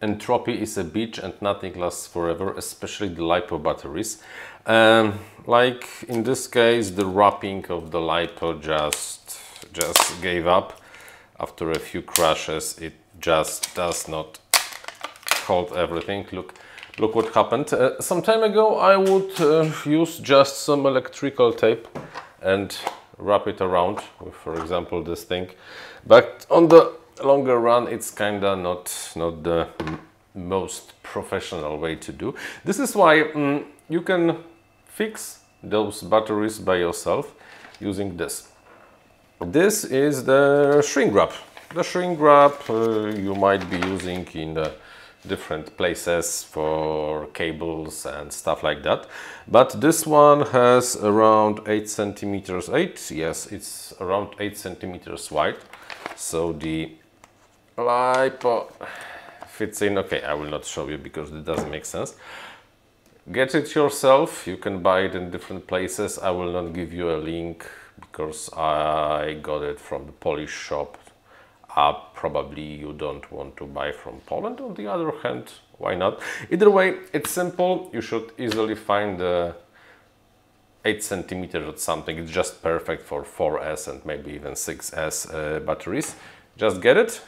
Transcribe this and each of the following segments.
entropy is a bitch and nothing lasts forever, especially the LiPo batteries. Um, like in this case, the wrapping of the LiPo just, just gave up. After a few crashes, it just does not hold everything. Look, look what happened. Uh, some time ago, I would uh, use just some electrical tape and wrap it around for example, this thing. But on the longer run, it's kinda not, not the most professional way to do. This is why um, you can fix those batteries by yourself using this. This is the shrink wrap. The shrink wrap uh, you might be using in the different places for cables and stuff like that. But this one has around 8 centimeters, 8, yes, it's around 8 centimeters wide. So the LiPo fits in. Okay, I will not show you because it doesn't make sense. Get it yourself. You can buy it in different places. I will not give you a link because I got it from the Polish shop uh, probably you don't want to buy from Poland. On the other hand, why not? Either way, it's simple. You should easily find the 8 centimeters or something. It's just perfect for 4S and maybe even 6S uh, batteries. Just get it,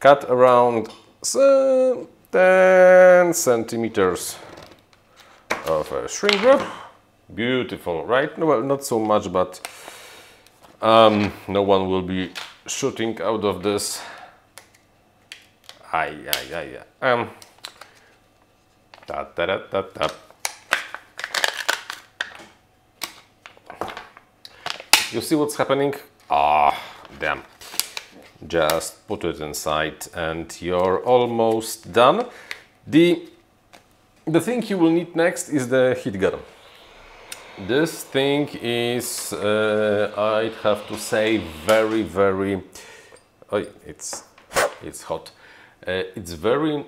cut around 10 centimeters of a shrink wrap. Beautiful, right? Well, not so much, but um, no one will be shooting out of this. Ay, ay, ay, ay. Um, da, da, da, da, da. You see what's happening? Ah, damn. Just put it inside and you're almost done. The, the thing you will need next is the heat gun. This thing is, uh, I'd have to say, very, very. Oh, it's it's hot. Uh, it's very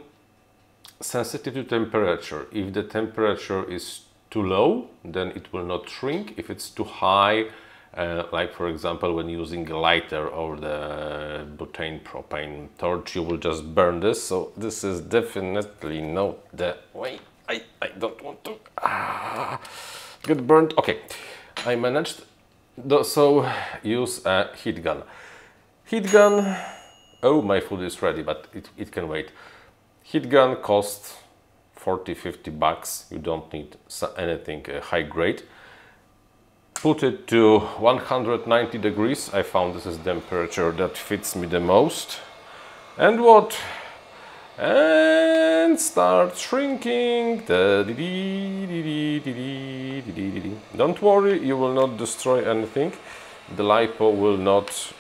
sensitive to temperature. If the temperature is too low, then it will not shrink. If it's too high, uh, like for example when using a lighter or the butane propane torch, you will just burn this. So this is definitely not the way. I, I don't want to. Ah get burnt. Okay, I managed. So use a heat gun. Heat gun. Oh, my food is ready, but it, it can wait. Heat gun costs 40, 50 bucks. You don't need anything uh, high grade. Put it to 190 degrees. I found this is temperature that fits me the most. And what? And start shrinking. Don't worry, you will not destroy anything. The LiPo will not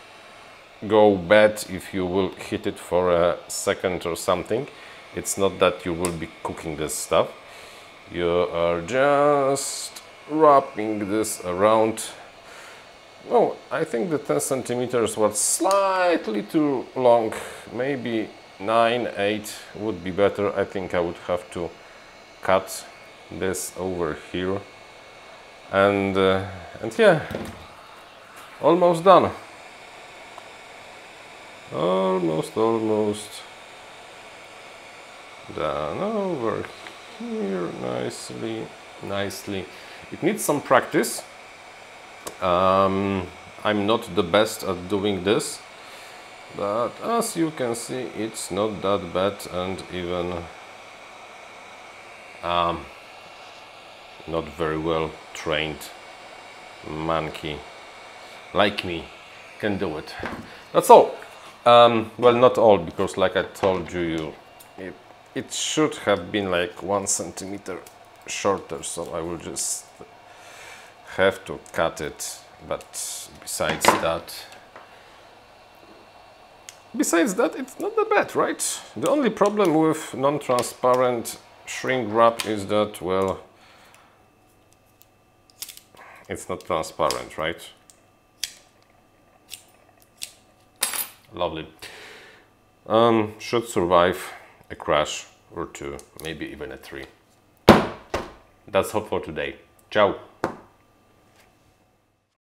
go bad if you will hit it for a second or something. It's not that you will be cooking this stuff. You are just wrapping this around. Oh, I think the 10 centimeters was slightly too long. Maybe 9, 8 would be better. I think I would have to cut this over here and uh, and yeah almost done almost almost done over here nicely nicely it needs some practice um, I'm not the best at doing this but as you can see it's not that bad and even um, not very well trained monkey like me can do it. That's all. Um, well, not all, because like I told you, you it should have been like one centimeter shorter, so I will just have to cut it. But besides that, besides that, it's not that bad, right? The only problem with non-transparent shrink wrap is that, well, it's not transparent, right? Lovely. Um, should survive a crash or two, maybe even a three. That's all for today. Ciao!